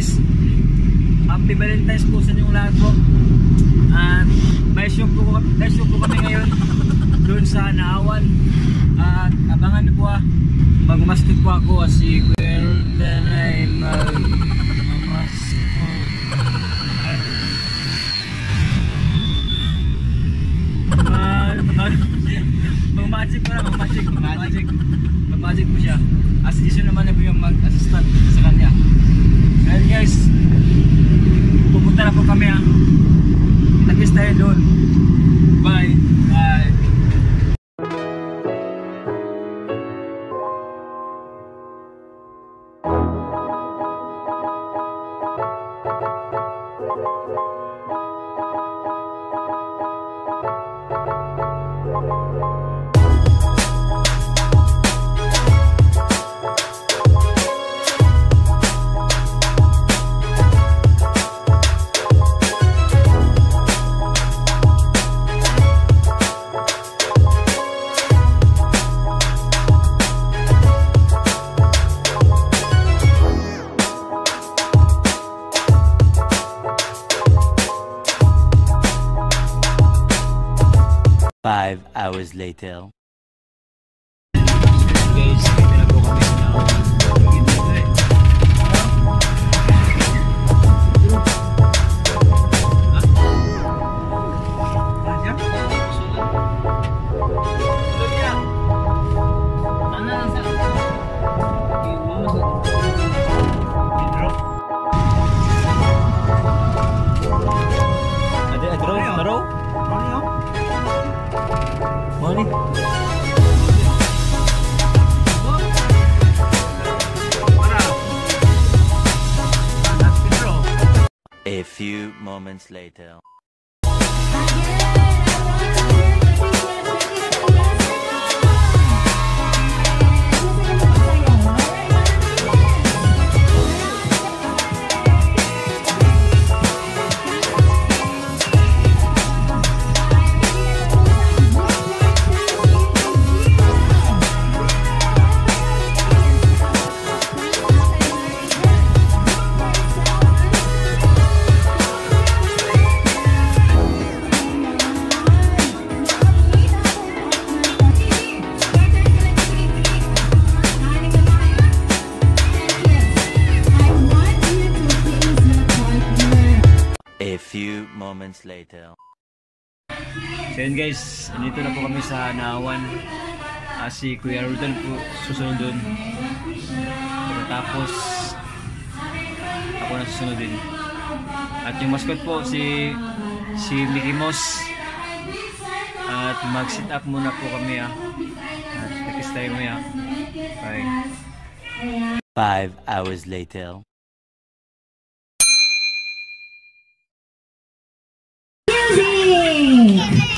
Guys, Happy Valentine's po sa inyong lahat po. At may show po, may show po kami ngayon doon sa Naawan. At abangan niyo po ah. Magmastik po ako ah, si Kuya Roldan ay magmamastik po. Mag- mag- Mag-magic po na, mag-magic, mag-magic. Po siya. As Jason naman na po yung mag-assistant sa kanya. Ayun guys, pupunta na po kami ah. Kita-kiss tayo doon. Bye. Bye. Five hours later. Few moments later. A few moments later. So yun guys, nandito na po kami sa Naawan. Ah, si Kuya Roldan po susunod dun. Tapos ako na susunod din. At yung mascot po si si Mickey Mouse. At mag-sit up muna po kami ah. At kiss tayo maya. Bye. Five hours later. 吸气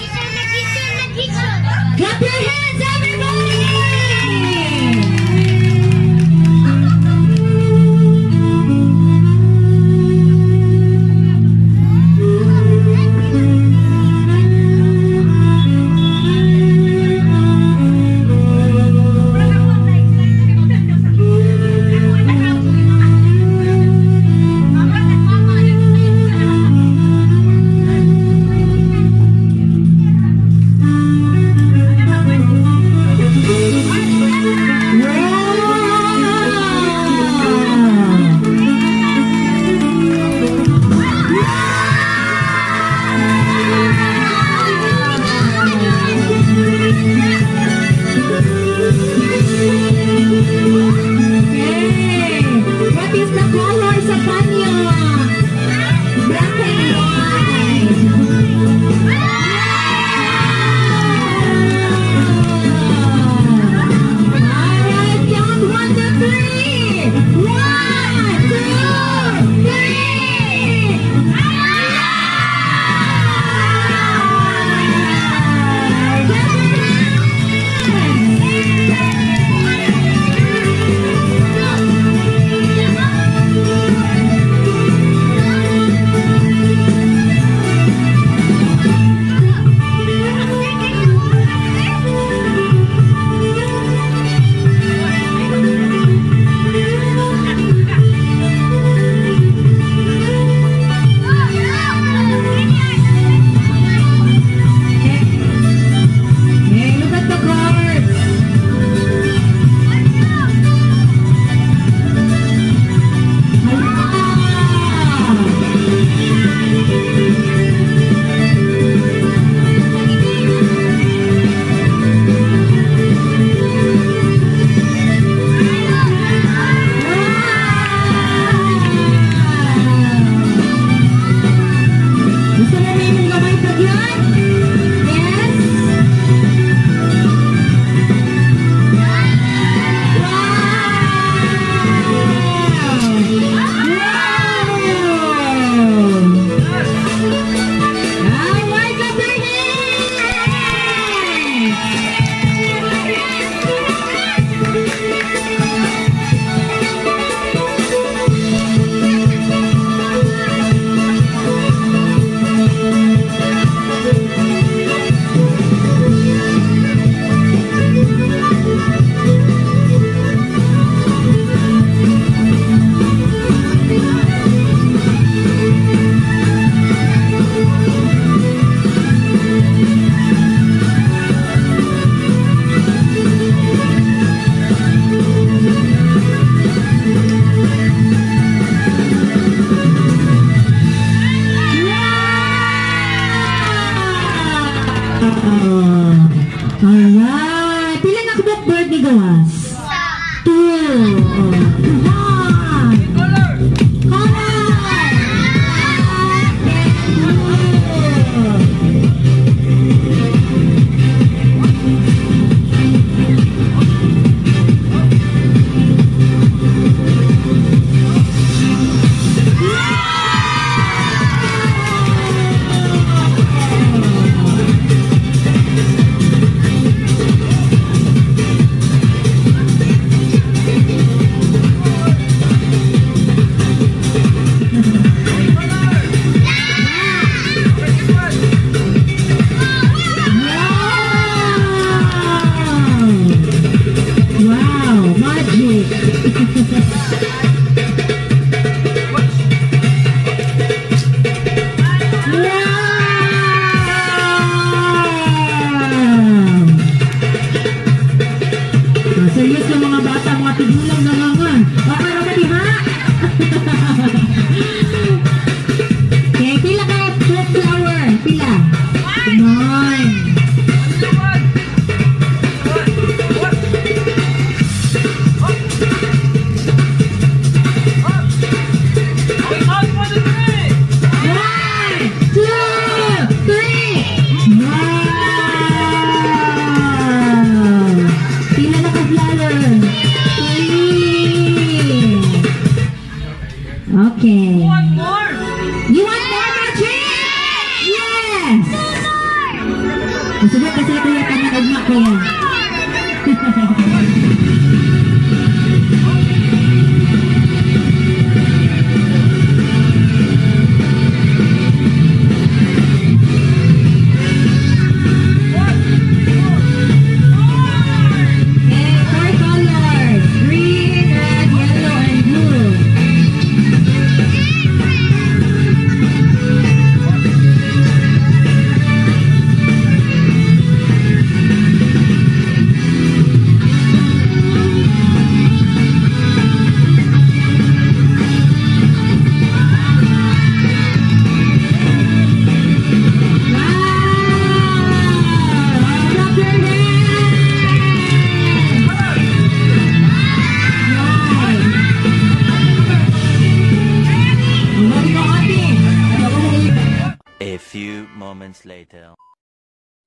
Moments later.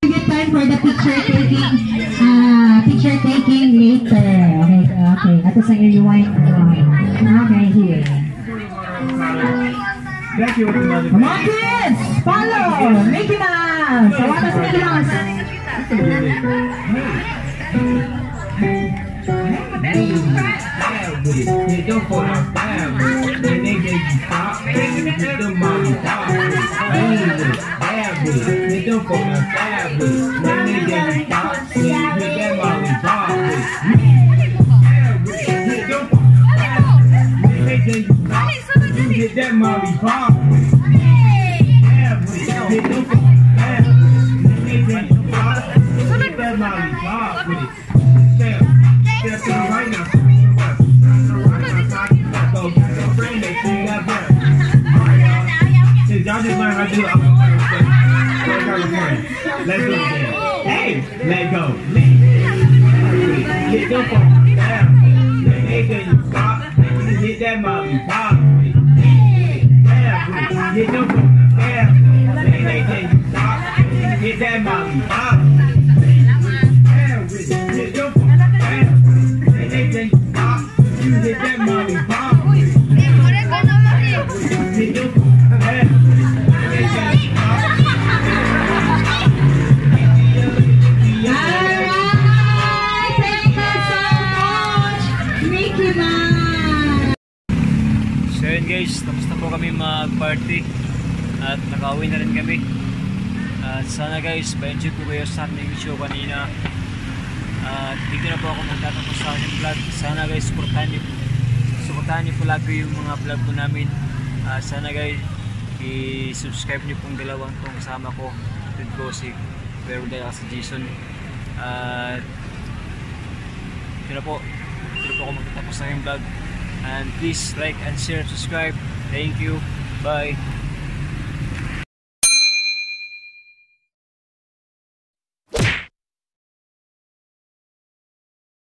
Get time for the picture taking, uh, picture taking later. Okay, okay. Ito sa inyo rewind. Okay, here. Thank you. Come on, kids! Follow! Mickey Mouse! Sawatas Mickey Mouse! Hey! Hey! Hey! Get them on the Baby, baby, get them from get. Get that molly bomb. Let's again. Hey, let go. Get them fucking down. Nigga, you stop. Hit that mommy pop. Get them fucking mag-party at nakauwi na rin kami. At sana guys, pa-enjoy po kayo sa aming show kanina. At dito na po ako magtatapos sa aking vlog. Sana guys, supportahan niyo, supportahan niyo po lagi yung mga vlog po namin. At sana guys, i-subscribe niyo pong dalawang tong kasama ko. Ito ko si Pero dahil si Jason. At ito na po. Ito na po ako magtatapos sa aking vlog. And please like and share, subscribe. Thank you. Bye.